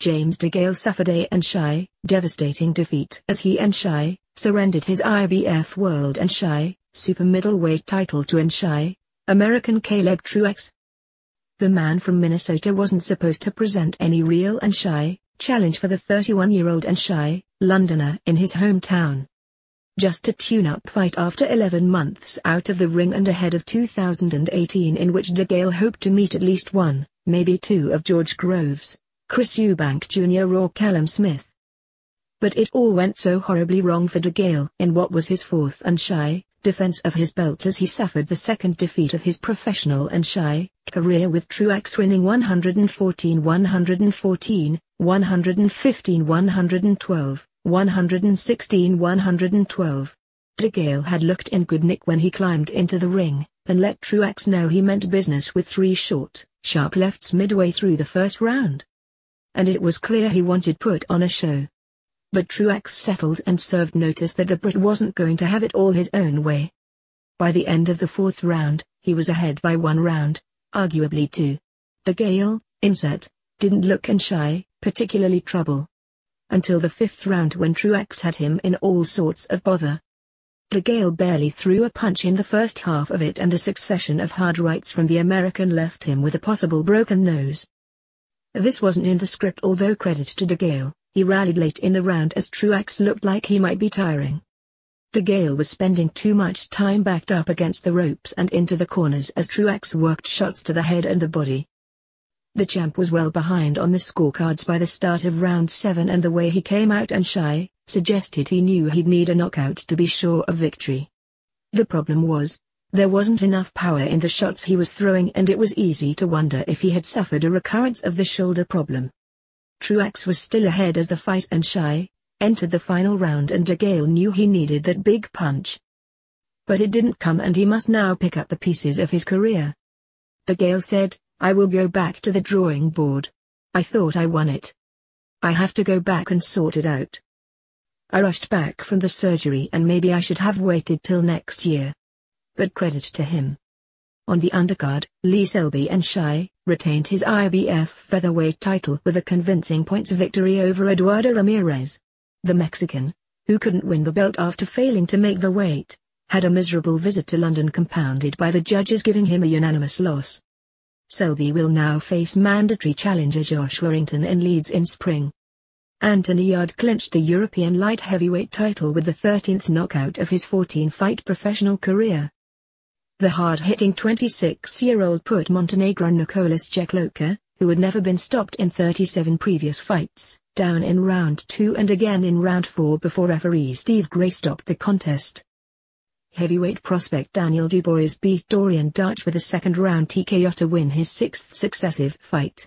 James DeGale suffered a and Shy, devastating defeat as he and Shy, surrendered his IBF World and Shy, super middleweight title to and Shy, American Caleb Truax. The man from Minnesota wasn't supposed to present any real and Shy, challenge for the 31-year-old and Shy, Londoner in his hometown. Just a tune-up fight after 11 months out of the ring and ahead of 2018 in which DeGale hoped to meet at least one, maybe two of George Groves, Chris Eubank Jr. or Callum Smith. But it all went so horribly wrong for DeGale in what was his fourth and Shy, defense of his belt as he suffered the second defeat of his professional and Shy, career with Truax winning 114-114, 115-112, 116-112. DeGale had looked in good nick when he climbed into the ring, and let Truax know he meant business with three short, sharp lefts midway through the first round. And it was clear he wanted put on a show. But Truax settled and served notice that the Brit wasn't going to have it all his own way. By the end of the fourth round, he was ahead by one round, arguably two. DeGale, inset, didn't look and shy, particularly trouble until the fifth round when Truax had him in all sorts of bother. DeGale barely threw a punch in the first half of it and a succession of hard rights from the American left him with a possible broken nose. This wasn't in the script although credit to DeGale, he rallied late in the round as Truax looked like he might be tiring. DeGale was spending too much time backed up against the ropes and into the corners as Truax worked shots to the head and the body. The champ was well behind on the scorecards by the start of round 7 and the way he came out and shy, suggested he knew he'd need a knockout to be sure of victory. The problem was, there wasn't enough power in the shots he was throwing and it was easy to wonder if he had suffered a recurrence of the shoulder problem. Truax was still ahead as the fight and shy, entered the final round and DeGale knew he needed that big punch. But it didn't come and he must now pick up the pieces of his career. DeGale said, I will go back to the drawing board. I thought I won it. I have to go back and sort it out. I rushed back from the surgery and maybe I should have waited till next year. But credit to him. On the undercard, Lee Selby and Shy, retained his IBF featherweight title with a convincing points victory over Eduardo Ramirez. The Mexican, who couldn't win the belt after failing to make the weight, had a miserable visit to London compounded by the judges giving him a unanimous loss. Selby will now face mandatory challenger Josh Warrington in Leeds in spring. Anthony Yarde clinched the European light heavyweight title with the 13th knockout of his 14-fight professional career. The hard-hitting 26-year-old put Montenegro Nicolas Sjekloca, who had never been stopped in 37 previous fights, down in round 2 and again in round 4 before referee Steve Gray stopped the contest. Heavyweight prospect Daniel Dubois beat Dorian Darch with a second-round TKO to win his sixth successive fight.